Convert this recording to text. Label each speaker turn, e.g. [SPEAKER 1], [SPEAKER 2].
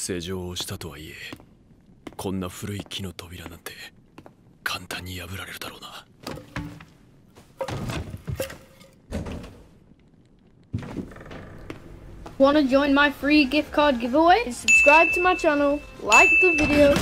[SPEAKER 1] 施錠をしたとはいえこんな古い木の扉なんて簡単に破られるだろうな
[SPEAKER 2] Want to join my free gift card giveaway? Subscribe to my channel, like the video,